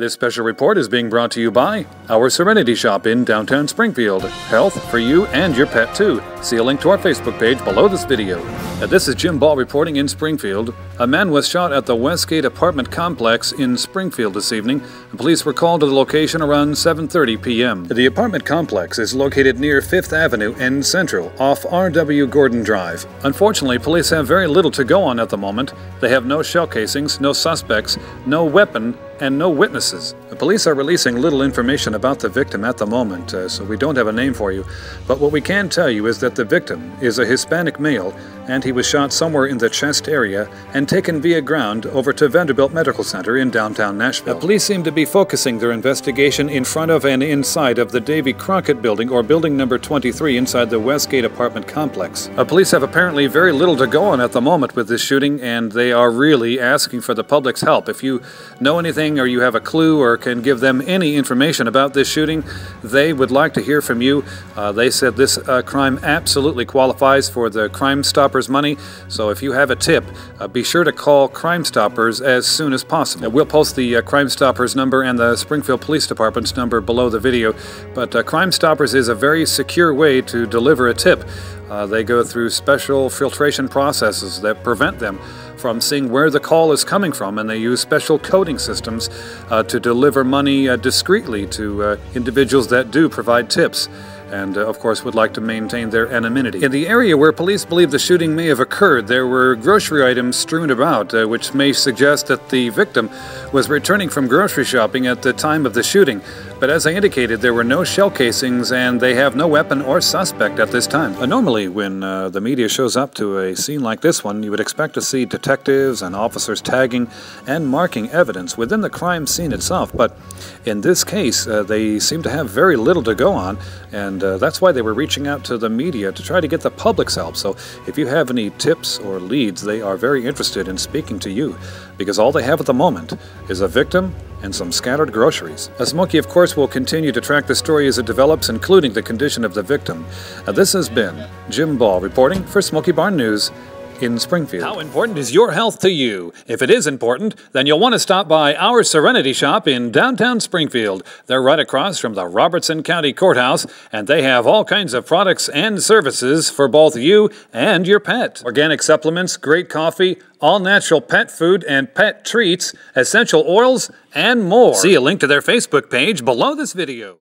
This special report is being brought to you by our Serenity Shop in downtown Springfield. Health for you and your pet too. See a link to our Facebook page below this video. Uh, this is Jim Ball reporting in Springfield. A man was shot at the Westgate apartment complex in Springfield this evening. Police were called to the location around 7:30 p.m. The apartment complex is located near 5th Avenue and Central off R.W. Gordon Drive. Unfortunately, police have very little to go on at the moment. They have no shell casings, no suspects, no weapon, and no witnesses. The police are releasing little information about the victim at the moment, uh, so we don't have a name for you. But what we can tell you is that the victim is a Hispanic male, and he was shot somewhere in the chest area and taken via ground over to Vanderbilt Medical Center in downtown Nashville. The police seem to be focusing their investigation in front of and inside of the Davy Crockett building, or building number 23 inside the Westgate apartment complex. The police have apparently very little to go on at the moment with this shooting, and they are really asking for the public's help. If you know anything or you have a clue or can give them any information about this shooting, they would like to hear from you. Uh, they said this uh, crime absolutely qualifies for the Crime Stoppers money, so if you have a tip, uh, be sure to call Crime Stoppers as soon as possible. We'll post the uh, Crime Stoppers number and the Springfield Police Department's number below the video, but uh, Crime Stoppers is a very secure way to deliver a tip. Uh, they go through special filtration processes that prevent them from seeing where the call is coming from, and they use special coding systems uh, to deliver money uh, discreetly to uh, individuals that do provide tips and, uh, of course, would like to maintain their anonymity. In the area where police believe the shooting may have occurred, there were grocery items strewn about, uh, which may suggest that the victim was returning from grocery shopping at the time of the shooting. But as I indicated, there were no shell casings and they have no weapon or suspect at this time. Uh, normally, when uh, the media shows up to a scene like this one, you would expect to see detectives and officers tagging and marking evidence within the crime scene itself. But in this case, uh, they seem to have very little to go on, and uh, that's why they were reaching out to the media to try to get the public's help. So if you have any tips or leads, they are very interested in speaking to you because all they have at the moment is a victim and some scattered groceries. As Smokey, of course, will continue to track the story as it develops, including the condition of the victim. Now, this has been Jim Ball reporting for Smokey Barn News in Springfield. How important is your health to you? If it is important, then you'll want to stop by our Serenity Shop in downtown Springfield. They're right across from the Robertson County Courthouse, and they have all kinds of products and services for both you and your pet. Organic supplements, great coffee, all natural pet food and pet treats, essential oils, and more. See a link to their Facebook page below this video.